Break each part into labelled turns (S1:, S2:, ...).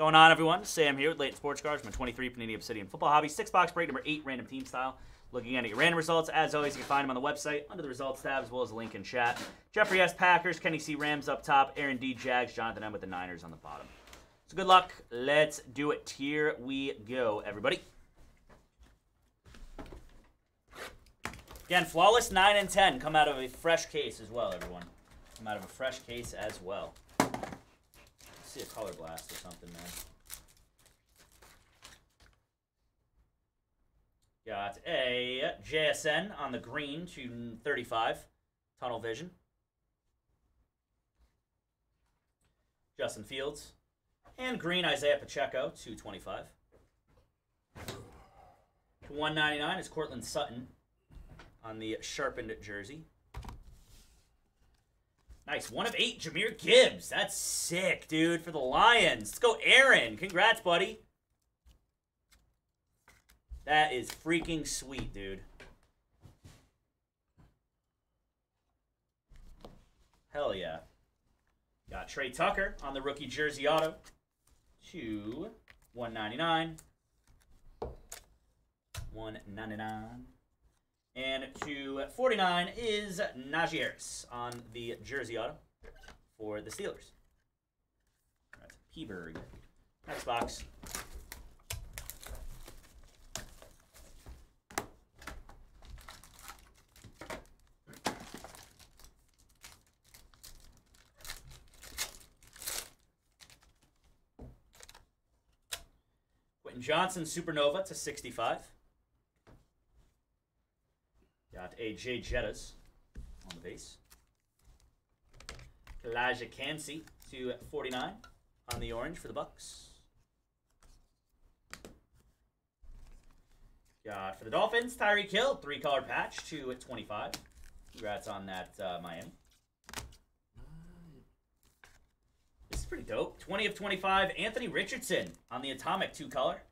S1: Going on, everyone? Sam here with Layton Sports Cards, my 23 Panini Obsidian Football Hobby. Six box break number eight, random team style. Looking at your random results. As always, you can find them on the website under the results tab, as well as a link in chat. Jeffrey S. Packers, Kenny C. Rams up top, Aaron D. Jags, Jonathan M. with the Niners on the bottom. So good luck. Let's do it. Here we go, everybody. Again, flawless 9 and 10 come out of a fresh case as well, everyone. Come out of a fresh case as well. See a color blast or something, man. Got a JSN on the green to 35. Tunnel vision. Justin Fields. And green Isaiah Pacheco, 225. To 199 is Courtland Sutton on the sharpened jersey. Nice. One of eight, Jahmyr Gibbs. That's sick, dude, for the Lions. Let's go, Aaron. Congrats, buddy. That is freaking sweet, dude. Hell yeah. Got Tre Tucker on the rookie jersey auto Two, 199. 199. And to 49 is Harris on the jersey auto for the Steelers. That's Pittsburgh. Next box. Quentin Johnston Supernova to 65. AJ Jettas on the base. Calijah Kancey to 49 on the orange for the Bucks. Got for the Dolphins, Tyreek Hill, three color patch to 25. Congrats on that, uh, Miami. This is pretty dope. 20 of 25, Anthony Richardson on the Atomic two color.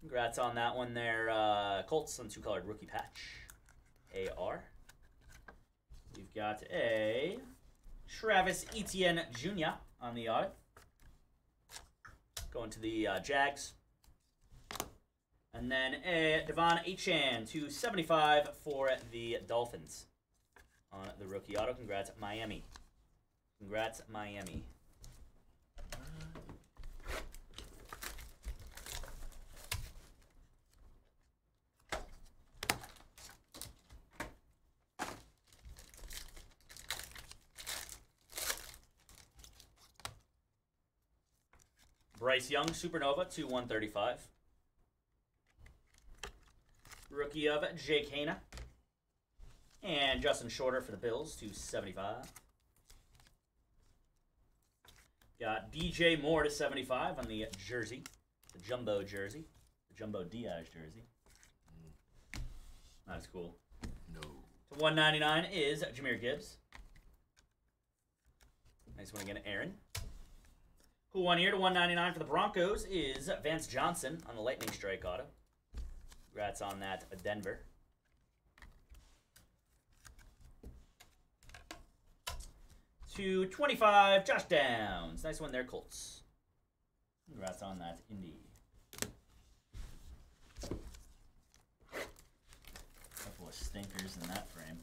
S1: Congrats on that one there, uh, Colts on two colored rookie patch. AR. We've got a Travis Etienne Jr. on the audit. Going to the uh, Jags. And then a De'Von Achane to 75 for the Dolphins on the rookie auto. Congrats, Miami. Congrats, Miami. Bryce Young, Supernova to 135. Rookie of Jake Haener. And Justin Shorter for the Bills to 75. Got DJ Moore to 75 on the jersey. The jumbo jersey. The jumbo Diaz jersey. Mm. That's cool.
S2: No.
S1: To 199 is Jahmyr Gibbs. Nice one again, Aaron. Cool one here to 199 for the Broncos is Vance Johnson on the Lightning Strike auto. Congrats on that, Denver. To 25, Josh Downs. Nice one there, Colts. Congrats on that, Indy. Couple of stinkers in that frame.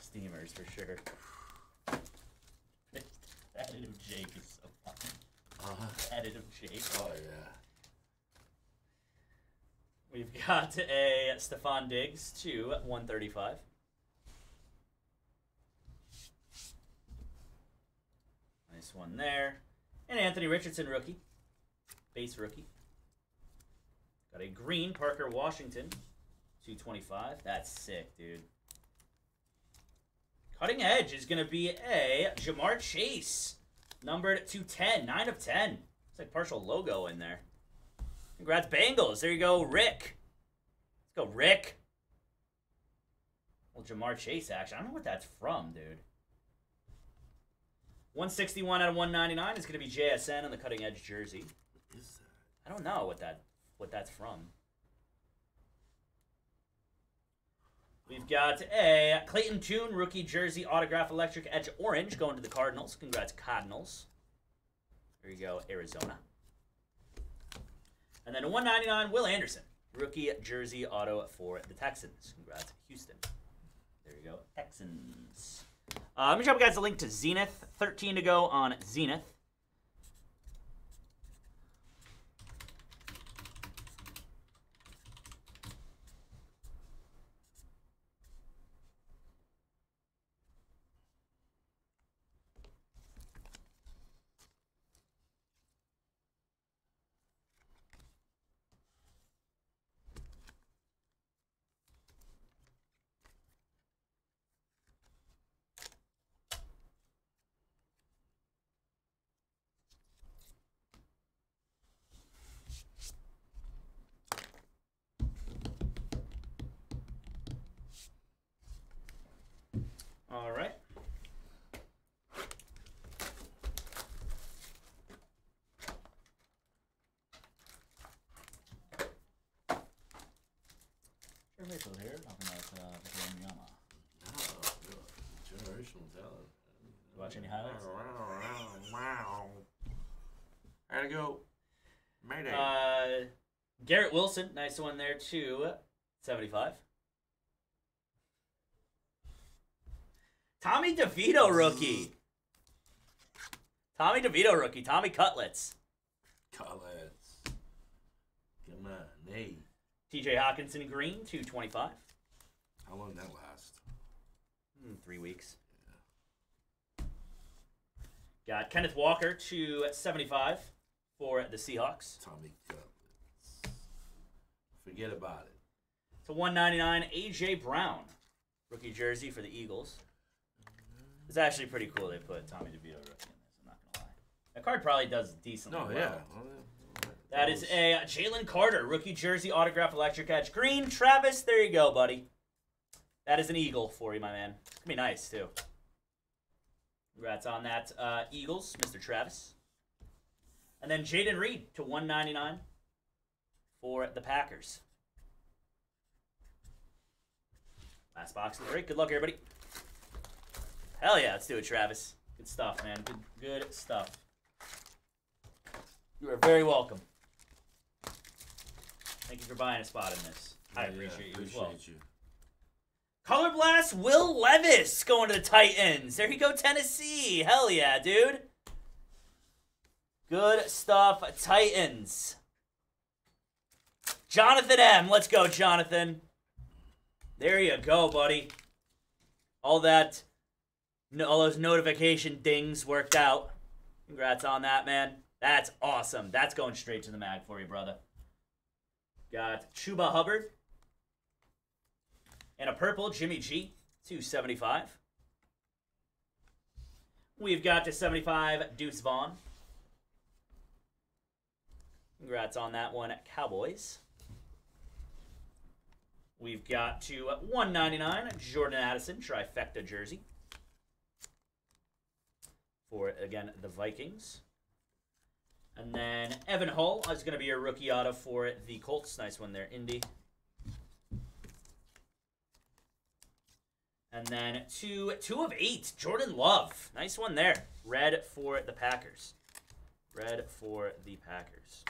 S1: Steamers for sure. Additive Jake is so funny.
S2: Uh-huh.
S1: Additive Jake.
S2: Oh, yeah.
S1: We've got a Stefon Diggs to 135. Nice one there. And Anthony Richardson rookie. Base rookie. Got a green Parker Washington. 225. That's sick, dude. Cutting edge is going to be a Ja'Marr Chase. Numbered to 10. 9 of 10. It's like partial logo in there. Congrats, Bengals. There you go, Rick. Let's go, Rick. Well, Ja'Marr Chase action. I don't know what that's from, dude. 161 out of 199 is going to be JSN on the cutting edge jersey.
S2: What is that?
S1: I don't know what that what that's from. We've got a Clayton Tune rookie jersey autograph electric edge orange going to the Cardinals. Congrats, Cardinals. There you go, Arizona. And then a 199 Will Anderson rookie jersey auto for the Texans. Congrats, Houston. There you go, Texans. Uh, let me drop you guys a link to Zenith. 13 to go on Zenith. All right. Sure, Rachel here, talking about uh, Wembanyama.
S2: Oh, generational talent.
S1: You watch any highlights?
S2: Gotta go. Mayday.
S1: Uh, Garrett Wilson, nice one there too. 75. Tommy DeVito rookie. Tommy DeVito rookie. Tommy Cutlets.
S2: Cutlets. Come on, Nate.
S1: TJ Hockenson green, 225.
S2: How long that last?
S1: Hmm, three weeks. Got Kenneth Walker to 75 for the Seahawks.
S2: Tommy Cutlets. Forget about it.
S1: To 199, AJ Brown, rookie jersey for the Eagles. It's actually pretty cool they put Tommy DeVito rookie in this. I'm not gonna lie. That card probably does decently
S2: No,
S1: well.
S2: yeah. Well, yeah.
S1: That is a Jalen Carter rookie jersey autograph electric edge green. Travis, there you go, buddy. That is an eagle for you, my man. It's gonna be nice too. Congrats on that, uh, Eagles, Mr. Travis. And then Jayden Reed to 199 for the Packers. Last box of the break. Good luck, everybody. Hell yeah, let's do it, Travis. Good stuff, man. Good, good stuff. You are very welcome. Thank you for buying a spot in this. I
S2: Yeah,
S1: appreciate you as
S2: appreciate
S1: well.
S2: you.
S1: Color Blast Will Levis going to the Titans. There you go, Tennessee. Hell yeah, dude. Good stuff, Titans. Jonathan M. Let's go, Jonathan. There you go, buddy. All that, no- all those notification dings worked out. Congrats on that, man. That's awesome. That's going straight to the mag for you, brother. Got Chuba Hubbard. And a purple Jimmy G, 275. We've got to 75 Deuce Vaughn. Congrats on that one, Cowboys. We've got to 199 Jordan Addison trifecta jersey. For again the Vikings. And then Evan Hull is going to be a rookie auto for the Colts. Nice one there, Indy. And then two two of eight, Jordan Love. Nice one there. Red for the Packers. Red for the Packers.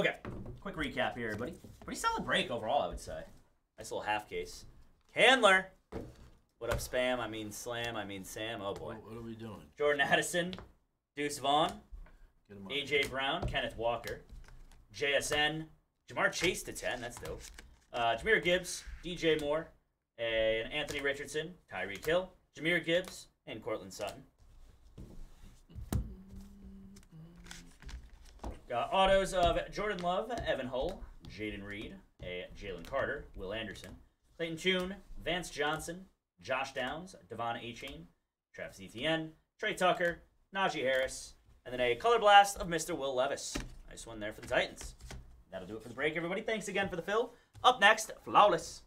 S1: Okay, quick recap here, everybody. Pretty solid break overall, I would say. Nice little half case. Handler. What up, spam? I mean slam. I mean Sam. Oh boy.
S2: What, what are we doing?
S1: Jordan Addison, Deuce Vaughn,
S2: Get him.
S1: AJ Brown, Kenneth Walker, JSN, Ja'Marr Chase to 10. That's dope. Uh, Jahmyr Gibbs, DJ Moore, and Anthony Richardson, Tyreek Hill, Jahmyr Gibbs, and Courtland Sutton. Got autos of Jordan Love, Evan Hull, Jayden Reed, a Jalen Carter, Will Anderson, Clayton Tune, Vance Johnson, Josh Downs, De'Von Achane, Travis Etienne, Tre Tucker, Najee Harris, and then a color blast of Mr. Will Levis. Nice one there for the Titans. That'll do it for the break, everybody. Thanks again for the fill. Up next, Flawless.